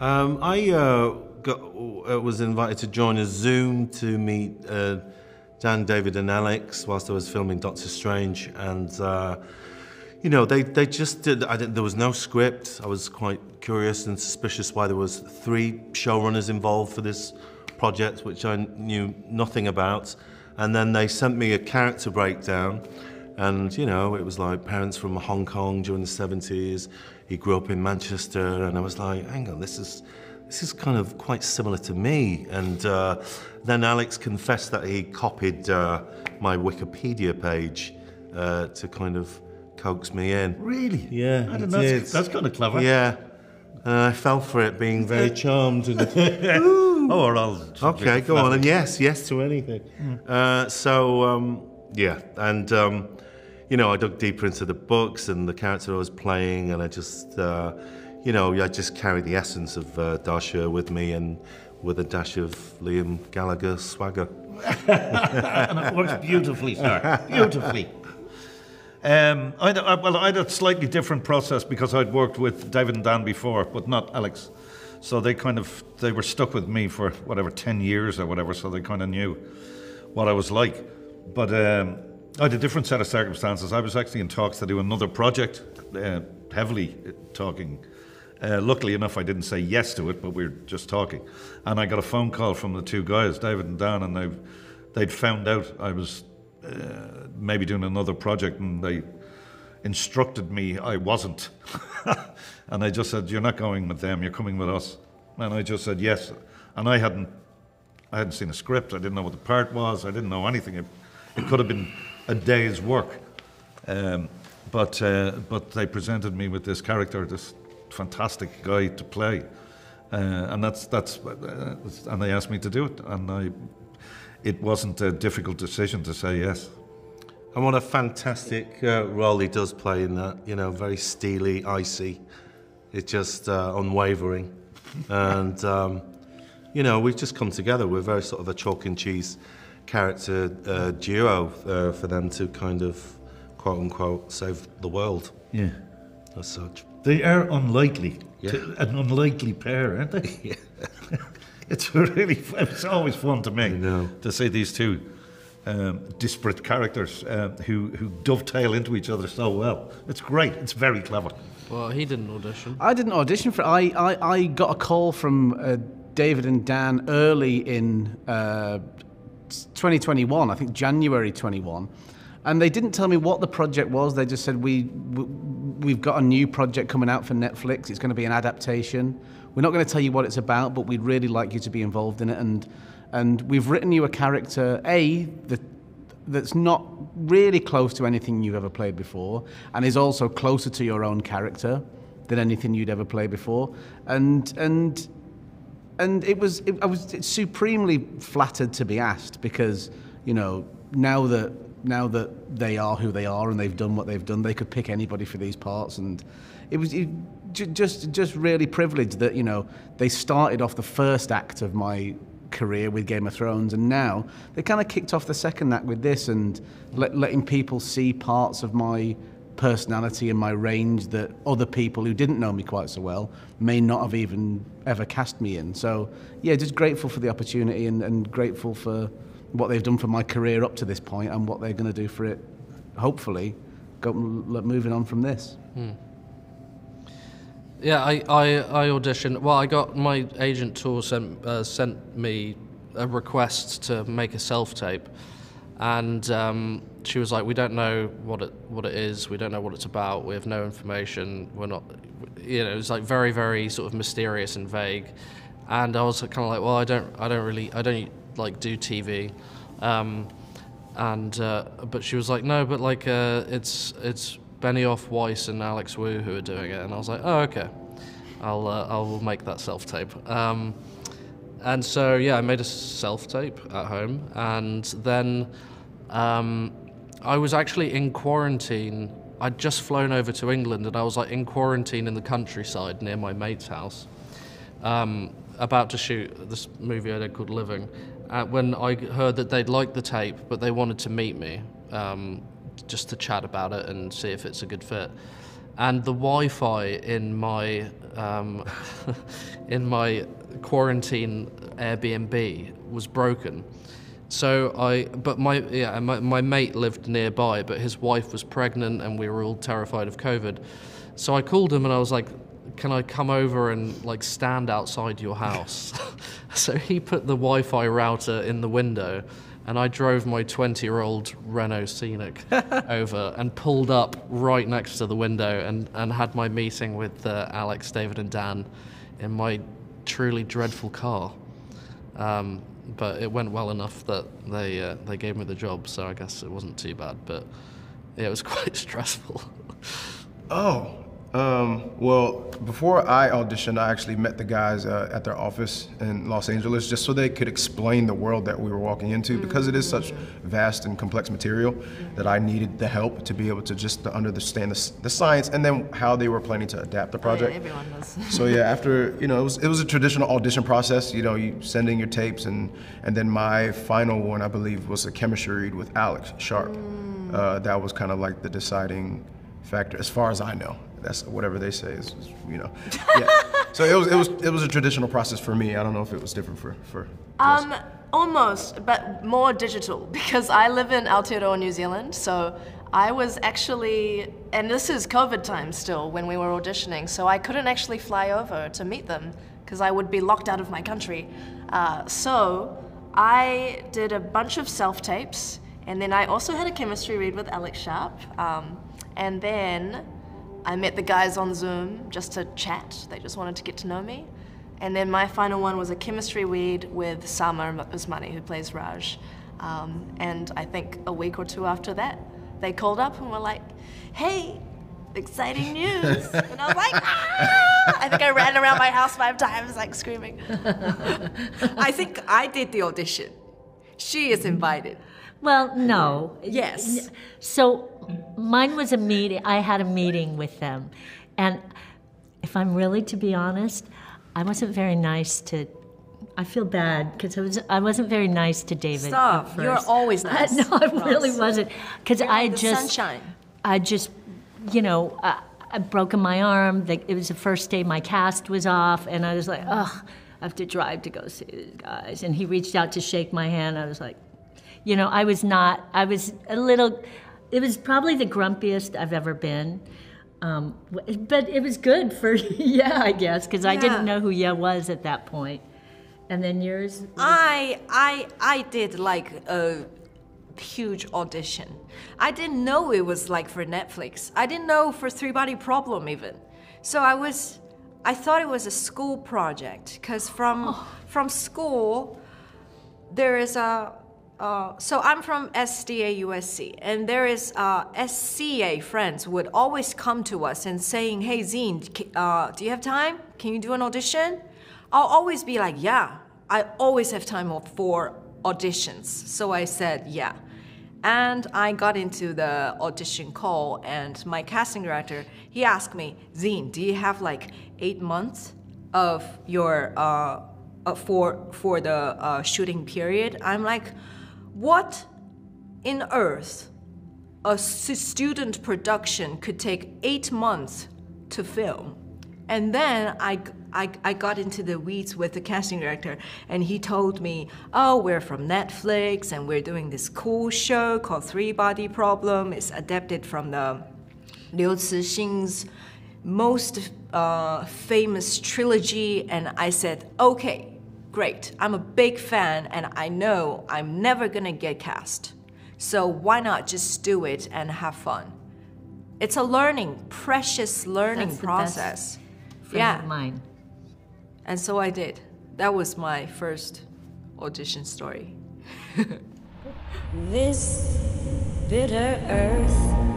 Um, I uh, got, uh, was invited to join a Zoom to meet uh, Dan, David, and Alex whilst I was filming Doctor Strange, and uh, you know they, they just did. There was no script. I was quite curious and suspicious why there was three showrunners involved for this project, which I knew nothing about. And then they sent me a character breakdown, and you know it was like parents from Hong Kong during the 70s. He grew up in Manchester, and I was like, hang on, this is this is kind of quite similar to me. And uh, then Alex confessed that he copied uh, my Wikipedia page uh, to kind of coax me in. Really? Yeah, I didn't know. That's, that's kind of clever. Yeah. And I fell for it, being very charmed. And Oh, or I'll. okay, go on. And yes, yes to anything. Uh, so, um, yeah. And, um, you know, I dug deeper into the books and the character I was playing, and I just, uh, you know, I just carried the essence of uh, Da Shi with me and with a dash of Liam Gallagher swagger. and it works beautifully, sir. Beautifully. Um, I, had well, I had a slightly different process because I'd worked with David and Dan before, but not Alex. So they kind of they were stuck with me for whatever ten years or whatever. So they kind of knew what I was like. But um, I had a different set of circumstances. I was actually in talks to do another project, uh, heavily talking. Uh, luckily enough, I didn't say yes to it, but we were just talking. And I got a phone call from the two guys, David and Dan, and they they'd found out I was uh, maybe doing another project, and they instructed me I wasn't. and I just said, "You're not going with them. You're coming with us." And I just said yes. And I hadn't, I hadn't seen a script. I didn't know what the part was. I didn't know anything. It, it could have been a day's work. Um, but uh, but they presented me with this character, this fantastic guy to play, uh, and that's that's uh, and they asked me to do it, and I. It wasn't a difficult decision to say yes. And what a fantastic uh, role he does play in that. You know, very steely, icy. It's just uh, unwavering. and, um, you know, we've just come together. We're very sort of a chalk and cheese character uh, duo uh, for them to kind of, quote unquote, save the world Yeah. as such. They are unlikely, Yeah. to, an unlikely pair, aren't they? yeah. it's really, it's always fun to me to see these two um, disparate characters um, who who dovetail into each other so well. It's great. It's very clever. Well, he didn't audition. I didn't audition for. I, I, I got a call from uh, David and Dan early in uh, 2021, I think January 21. And they didn't tell me what the project was. They just said, we, we, We've got a new project coming out for Netflix. It's going to be an adaptation. We're not going to tell you what it's about, but we'd really like you to be involved in it. And, and we've written you a character, A, that that's not really close to anything you've ever played before and is also closer to your own character than anything you'd ever played before and and and it was it, I was supremely flattered to be asked because you know now that now that they are who they are and they've done what they've done they could pick anybody for these parts. And it was it, ju- just just really privileged that you know they started off the first act of my career with Game of Thrones, and now they kind of kicked off the second act with this and let, letting people see parts of my personality and my range that other people who didn't know me quite so well may not have even ever cast me in. So, yeah, just grateful for the opportunity and, and grateful for what they've done for my career up to this point and what they're going to do for it, hopefully, go, moving on from this. Yeah, I, I, I auditioned. Well, I got my agent tour sent uh, sent me a request to make a self tape, and um, she was like, "We don't know what it what it is. We don't know what it's about. We have no information. We're not, you know." It was like very very sort of mysterious and vague, and I was kind of like, "Well, I don't I don't really I don't like do TV." Um, and uh, but she was like, no, but like uh, it's it's Benioff Weiss and Alex Woo who are doing it, and I was like, oh okay, I'll uh, I'll make that self tape. Um, and so yeah, I made a self tape at home, and then um, I was actually in quarantine. I'd just flown over to England, and I was like in quarantine in the countryside near my mate's house um, about to shoot this movie I did called Living. Uh, when I heard that they'd liked the tape, but they wanted to meet me um, just to chat about it and see if it's a good fit. And the Wi-Fi in my um, in my quarantine Airbnb was broken. So I, but my yeah, my, my mate lived nearby, but his wife was pregnant, and we were all terrified of COVID. So I called him and I was like, "Can I come over and like stand outside your house?" so he put the Wi-Fi router in the window, and I drove my 20-year-old Renault Scenic over and pulled up right next to the window and and had my meeting with uh, Alex, David, and Dan in my truly dreadful car. Um, but it went well enough that they uh, they gave me the job, so I guess it wasn't too bad. But yeah, it was quite stressful. Oh, um, well, before I auditioned, I actually met the guys uh, at their office in Los Angeles just so they could explain the world that we were walking into because it is such vast and complex material that I needed the help to be able to just to understand the, the science and then how they were planning to adapt the project. everyone does. so yeah, after you know, it was it was a traditional audition process. You know, you send in your tapes, and and then my final one, I believe, was a chemistry read with Alex Sharp. Uh, that was kind of like the deciding factor, as far as I know. That's whatever they say is, is, you know. Yeah. so it was it was it was a traditional process for me. I don't know if it was different for for. Um, almost, but more digital because I live in Aotearoa, New Zealand. So I was actually, and this is COVID time still when we were auditioning, so I couldn't actually fly over to meet them because I would be locked out of my country. Uh, so I did a bunch of self tapes, and then I also had a chemistry read with Alex Sharp, um, and then. I met the guys on Zoom just to chat. They just wanted to get to know me. And then my final one was a chemistry read with Saamer Usmani, who plays Raj. Um, and I think a week or two after that, they called up and were like, hey, exciting news. and I was like, ah! I think I ran around my house five times, like screaming. I think I did the audition. She is invited. Well, no. Yes. So mine was a meeting. I had a meeting with them, and if I'm really to be honest, I wasn't very nice to. I feel bad because I was. I wasn't very nice to David. Stop. at You're always nice, no, I really wasn't because I like the just. sunshine. I just, you know, I, I broken my arm. The, it was the first day my cast was off, and I was like, ugh, I have to drive to go see these guys. And he reached out to shake my hand. I was like, you know, I was not, I was a little, it was probably the grumpiest I've ever been. Um, but it was good for, yeah, I guess, because I didn't know who yeah was at that point. And then yours? I I I did like a huge audition. I didn't know it was like for Netflix. I didn't know for Three Body Problem even. So I was I thought it was a school project because from from school there is a uh, so I'm from SDA USC, and there is uh, SCA friends would always come to us and saying, "Hey Zine, uh, do you have time? Can you do an audition?" I'll always be like, "Yeah, I always have time for auditions." So I said, "Yeah," and I got into the audition call, and my casting director he asked me, "Zine, do you have like eight months of your?" Uh, uh, for for the shooting period. I'm like, what in earth a student production could take eight months to film? And then I I got into the weeds with the casting director, and he told me, "Oh, we're from Netflix, and we're doing this cool show called Three Body Problem. It's adapted from the Liu Cixin's most uh, famous trilogy, and I said, okay, great. I'm a big fan, and I know I'm never gonna get cast. So why not just do it and have fun? It's a learning, precious learning That's the process. Friend Yeah, mine. and so I did. That was my first audition story. This bitter earth